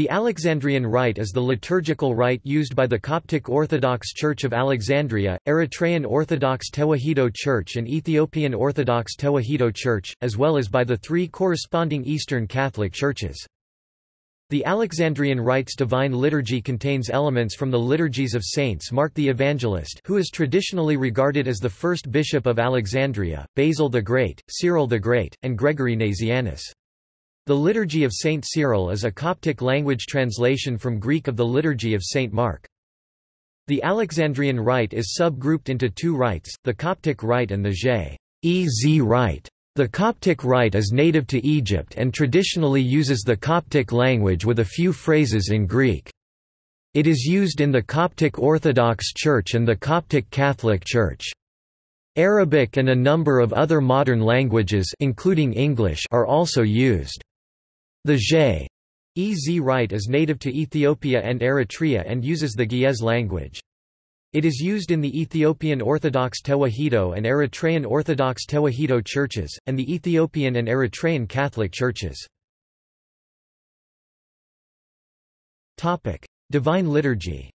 The Alexandrian Rite is the liturgical rite used by the Coptic Orthodox Church of Alexandria, Eritrean Orthodox Tewahedo Church and Ethiopian Orthodox Tewahedo Church, as well as by the three corresponding Eastern Catholic churches. The Alexandrian Rite's Divine Liturgy contains elements from the liturgies of saints Mark the Evangelist who is traditionally regarded as the first bishop of Alexandria, Basil the Great, Cyril the Great, and Gregory Nazianzus. The Liturgy of Saint Cyril is a Coptic language translation from Greek of the Liturgy of Saint Mark. The Alexandrian Rite is subgrouped into two rites, the Coptic Rite and the Ge'ez Rite. The Coptic Rite is native to Egypt and traditionally uses the Coptic language with a few phrases in Greek. It is used in the Coptic Orthodox Church and the Coptic Catholic Church. Arabic and a number of other modern languages including English are also used. The Ge'ez Rite is native to Ethiopia and Eritrea and uses the Ge'ez language. It is used in the Ethiopian Orthodox Tewahedo and Eritrean Orthodox Tewahedo churches, and the Ethiopian and Eritrean Catholic churches. Divine Liturgy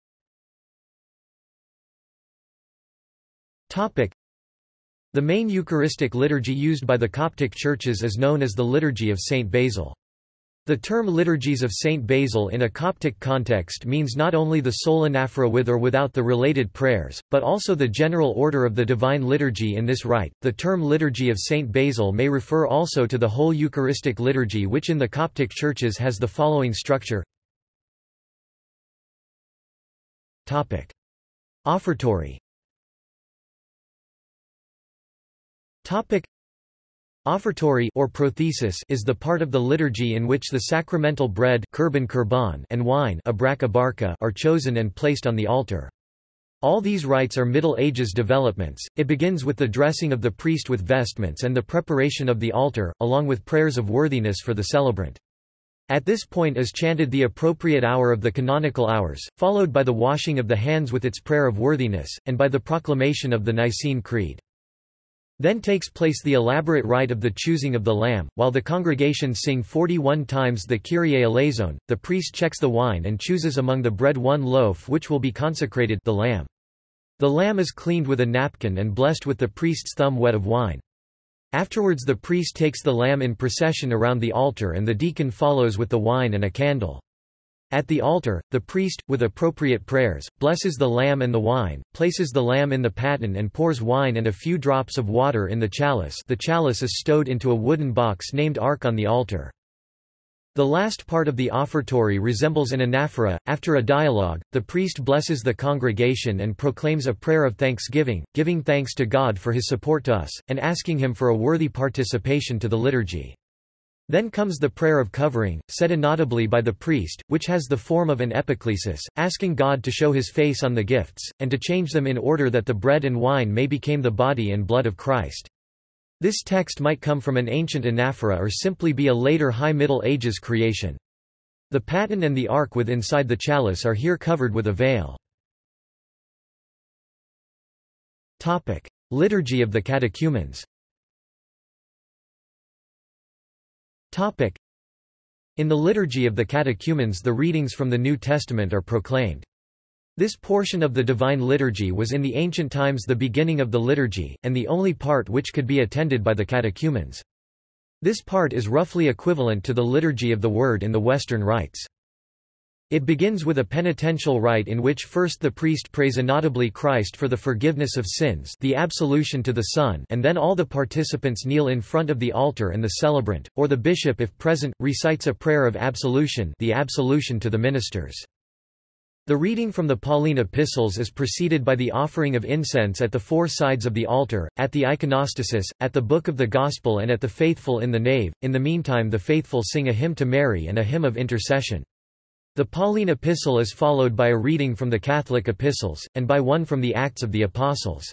The main Eucharistic liturgy used by the Coptic churches is known as the Liturgy of Saint Basil. The term liturgies of Saint Basil in a Coptic context means not only the sole anaphora with or without the related prayers, but also the general order of the Divine Liturgy in this rite. The term Liturgy of Saint Basil may refer also to the whole Eucharistic liturgy which in the Coptic churches has the following structure. Topic: Offertory. Topic: Offertory or prothesis is the part of the liturgy in which the sacramental bread and wine are chosen and placed on the altar. All these rites are Middle Ages developments. It begins with the dressing of the priest with vestments and the preparation of the altar, along with prayers of worthiness for the celebrant. At this point is chanted the appropriate hour of the canonical hours, followed by the washing of the hands with its prayer of worthiness, and by the proclamation of the Nicene Creed. Then takes place the elaborate rite of the choosing of the lamb, while the congregation sing 41 times the Kyrie eleison, the priest checks the wine and chooses among the bread one loaf which will be consecrated the lamb. The lamb is cleaned with a napkin and blessed with the priest's thumb wet of wine. Afterwards the priest takes the lamb in procession around the altar and the deacon follows with the wine and a candle. At the altar, the priest, with appropriate prayers, blesses the lamb and the wine, places the lamb in the paten and pours wine and a few drops of water in the chalice the chalice is stowed into a wooden box named ark on the altar. The last part of the offertory resembles an anaphora. After a dialogue, the priest blesses the congregation and proclaims a prayer of thanksgiving, giving thanks to God for his support to us, and asking him for a worthy participation to the liturgy. Then comes the prayer of covering, said inaudibly by the priest, which has the form of an epiclesis, asking God to show his face on the gifts, and to change them in order that the bread and wine may become the body and blood of Christ. This text might come from an ancient anaphora or simply be a later High Middle Ages creation. The paten and the ark with inside the chalice are here covered with a veil. Liturgy of the catechumens In the liturgy of the catechumens the readings from the New Testament are proclaimed. This portion of the Divine Liturgy was in the ancient times the beginning of the liturgy, and the only part which could be attended by the catechumens. This part is roughly equivalent to the Liturgy of the Word in the Western rites. It begins with a penitential rite in which first the priest prays inaudibly Christ for the forgiveness of sins the absolution to the Son and then all the participants kneel in front of the altar and the celebrant, or the bishop if present, recites a prayer of absolution the absolution to the ministers. The reading from the Pauline epistles is preceded by the offering of incense at the four sides of the altar, at the iconostasis, at the book of the Gospel and at the faithful in the nave. In the meantime the faithful sing a hymn to Mary and a hymn of intercession. The Pauline epistle is followed by a reading from the Catholic epistles, and by one from the Acts of the Apostles.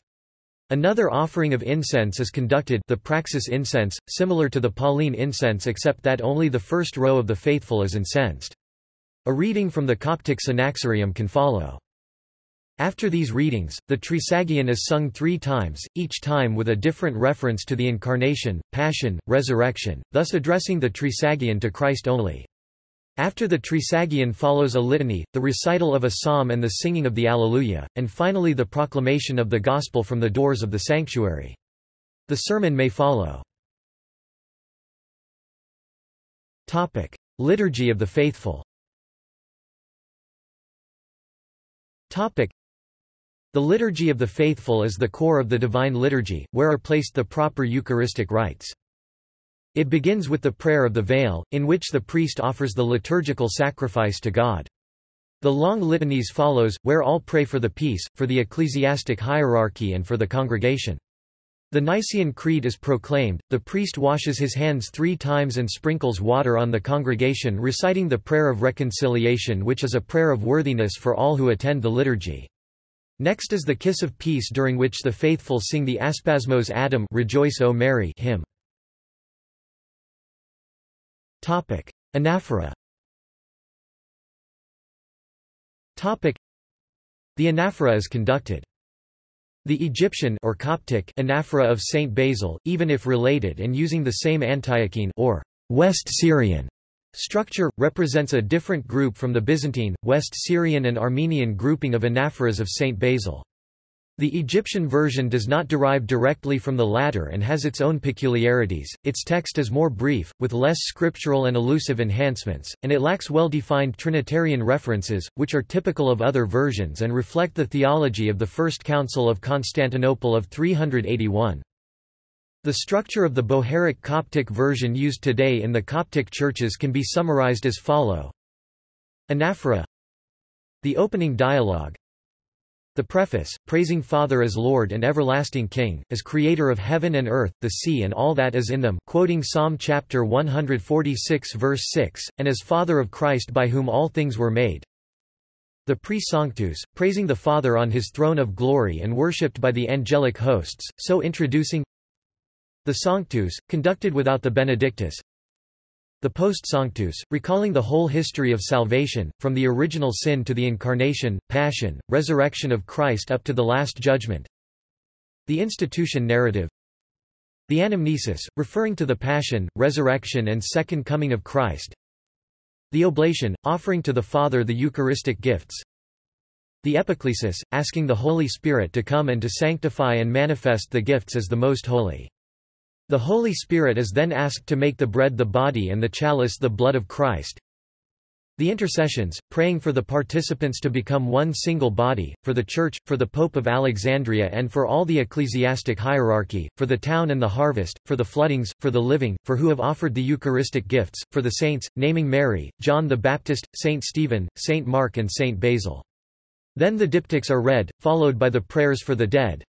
Another offering of incense is conducted the praxis incense, similar to the Pauline incense except that only the first row of the faithful is incensed. A reading from the Coptic Synaxarium can follow. After these readings, the Trisagion is sung three times, each time with a different reference to the Incarnation, Passion, Resurrection, thus addressing the Trisagion to Christ only. After the Trisagion follows a litany, the recital of a psalm and the singing of the Alleluia, and finally the proclamation of the Gospel from the doors of the sanctuary. The sermon may follow. Liturgy of the Faithful The Liturgy of the Faithful is the core of the Divine Liturgy, where are placed the proper Eucharistic rites. It begins with the prayer of the veil, in which the priest offers the liturgical sacrifice to God. The long litanies follows, where all pray for the peace, for the ecclesiastic hierarchy and for the congregation. The Nicene Creed is proclaimed, the priest washes his hands three times and sprinkles water on the congregation reciting the prayer of reconciliation which is a prayer of worthiness for all who attend the liturgy. Next is the Kiss of Peace during which the faithful sing the Aspasmos Adam Rejoice O Mary hymn. Topic: Anaphora. Topic: The anaphora is conducted. The Egyptian or Coptic anaphora of Saint Basil, even if related and using the same Antiochene or West Syrian structure, represents a different group from the Byzantine, West Syrian and Armenian grouping of anaphoras of Saint Basil. The Egyptian version does not derive directly from the latter and has its own peculiarities, its text is more brief, with less scriptural and elusive enhancements, and it lacks well-defined Trinitarian references, which are typical of other versions and reflect the theology of the First Council of Constantinople of 381. The structure of the Bohairic Coptic version used today in the Coptic churches can be summarized as follow. Anaphora The opening dialogue the preface, praising Father as Lord and everlasting King, as Creator of heaven and earth, the sea and all that is in them, quoting Psalm chapter 146 verse 6, and as Father of Christ by whom all things were made. The Pre-Sanctus, praising the Father on his throne of glory and worshipped by the angelic hosts, so introducing the Sanctus, conducted without the Benedictus, the Post Sanctus, recalling the whole history of salvation, from the original sin to the incarnation, passion, resurrection of Christ up to the Last Judgment. The Institution narrative The Anamnesis, referring to the passion, resurrection and second coming of Christ. The Oblation, offering to the Father the Eucharistic gifts. The Epiclesis, asking the Holy Spirit to come and to sanctify and manifest the gifts as the Most Holy. The Holy Spirit is then asked to make the bread the body and the chalice the blood of Christ. The intercessions, praying for the participants to become one single body, for the Church, for the Pope of Alexandria and for all the ecclesiastic hierarchy, for the town and the harvest, for the floodings, for the living, for who have offered the Eucharistic gifts, for the saints, naming Mary, John the Baptist, Saint Stephen, Saint Mark and Saint Basil. Then the diptychs are read, followed by the prayers for the dead,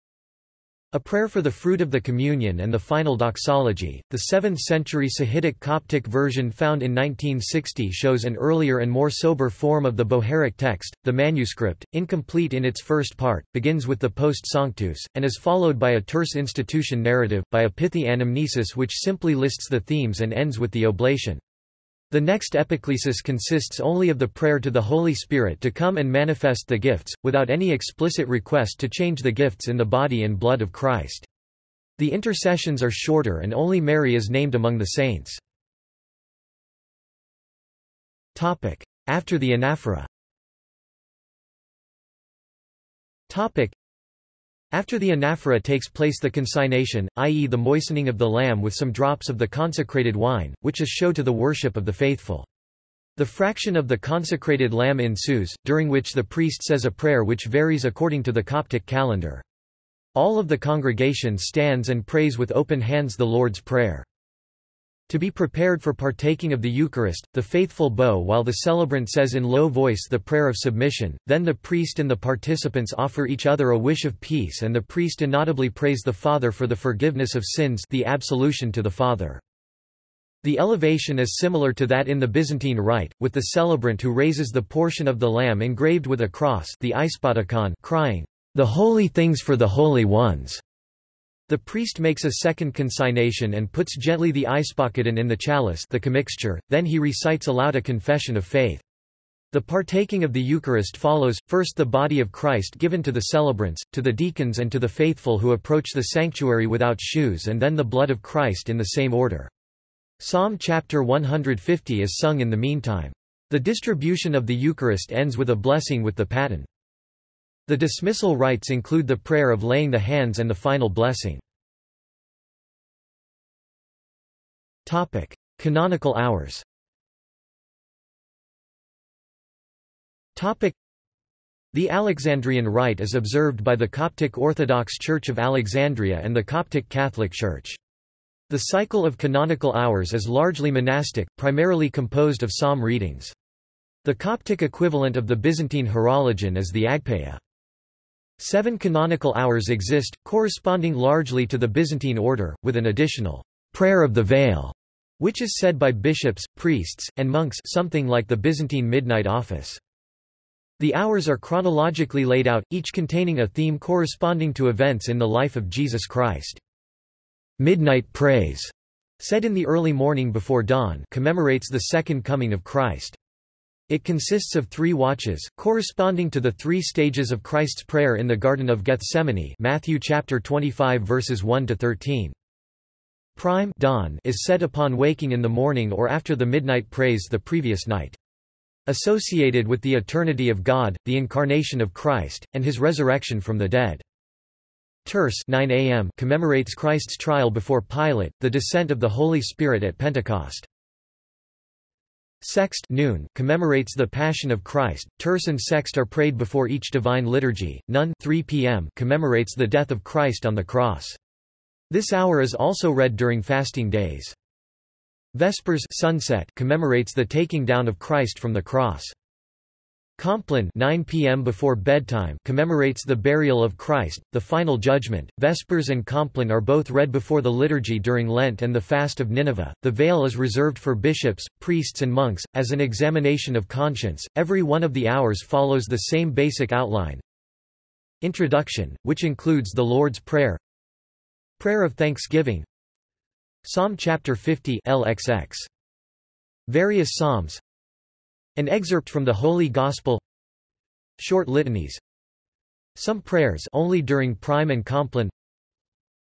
a prayer for the fruit of the communion and the final doxology. The 7th century Sahidic Coptic version found in 1960 shows an earlier and more sober form of the Bohairic text. The manuscript, incomplete in its first part, begins with the Post Sanctus, and is followed by a terse institution narrative, by a pithy anamnesis which simply lists the themes and ends with the oblation. The next epiclesis consists only of the prayer to the Holy Spirit to come and manifest the gifts, without any explicit request to change the gifts in the body and blood of Christ. The intercessions are shorter and only Mary is named among the saints. After the anaphora after the anaphora takes place the consignation, i.e. the moistening of the lamb with some drops of the consecrated wine, which is show to the worship of the faithful. The fraction of the consecrated lamb ensues, during which the priest says a prayer which varies according to the Coptic calendar. All of the congregation stands and prays with open hands the Lord's Prayer. To be prepared for partaking of the Eucharist, the faithful bow while the celebrant says in low voice the prayer of submission, then the priest and the participants offer each other a wish of peace and the priest inaudibly prays the Father for the forgiveness of sins the absolution to the Father. The elevation is similar to that in the Byzantine rite, with the celebrant who raises the portion of the lamb engraved with a cross the crying, "'The holy things for the holy ones' The priest makes a second consignation and puts gently the eispaketon in the chalice the commixture, then he recites aloud a confession of faith. The partaking of the Eucharist follows, first the body of Christ given to the celebrants, to the deacons and to the faithful who approach the sanctuary without shoes and then the blood of Christ in the same order. Psalm chapter 150 is sung in the meantime. The distribution of the Eucharist ends with a blessing with the paten. The dismissal rites include the prayer of laying the hands and the final blessing. Topic: Canonical hours Topic: the Alexandrian Rite is observed by the Coptic Orthodox Church of Alexandria and the Coptic Catholic Church. The cycle of canonical hours is largely monastic, primarily composed of psalm readings. The Coptic equivalent of the Byzantine horologion is the agpeia. Seven canonical hours exist, corresponding largely to the Byzantine order, with an additional prayer of the veil, which is said by bishops, priests, and monks something like the Byzantine midnight office. The hours are chronologically laid out, each containing a theme corresponding to events in the life of Jesus Christ. Midnight praise, said in the early morning before dawn, commemorates the second coming of Christ. It consists of three watches, corresponding to the three stages of Christ's prayer in the Garden of Gethsemane Matthew chapter 25 verses 1 to 13. Prime dawn is said upon waking in the morning or after the midnight praise the previous night. Associated with the eternity of God, the incarnation of Christ, and his resurrection from the dead. Terce 9 a.m. commemorates Christ's trial before Pilate, the descent of the Holy Spirit at Pentecost. Sext noon commemorates the Passion of Christ. Terce and Sext are prayed before each divine liturgy. None 3 p.m. commemorates the death of Christ on the cross. This hour is also read during fasting days. Vespers sunset commemorates the taking down of Christ from the cross. Compline 9 p.m. before bedtime commemorates the burial of Christ, the final judgment. Vespers and Compline are both read before the liturgy during Lent and the fast of Nineveh. The veil is reserved for bishops, priests and monks as an examination of conscience. Every one of the hours follows the same basic outline. Introduction, which includes the Lord's Prayer, Prayer of Thanksgiving, Psalm chapter 50 LXX. Various psalms An excerpt from the Holy Gospel. Short litanies. Some prayers only during prime and compline.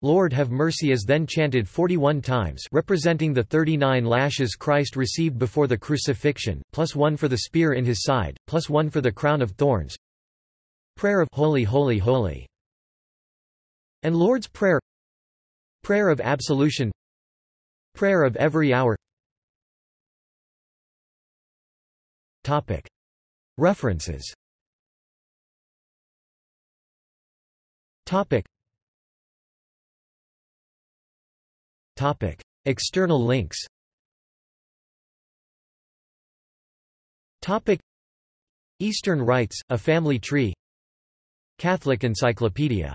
Lord have mercy is then chanted 41 times representing the 39 lashes Christ received before the crucifixion, plus one for the spear in his side, plus one for the crown of thorns. Prayer of Holy Holy Holy. And Lord's Prayer. Prayer of Absolution. Prayer of every hour References. External links. Eastern Rites, A Family Tree. Catholic Encyclopedia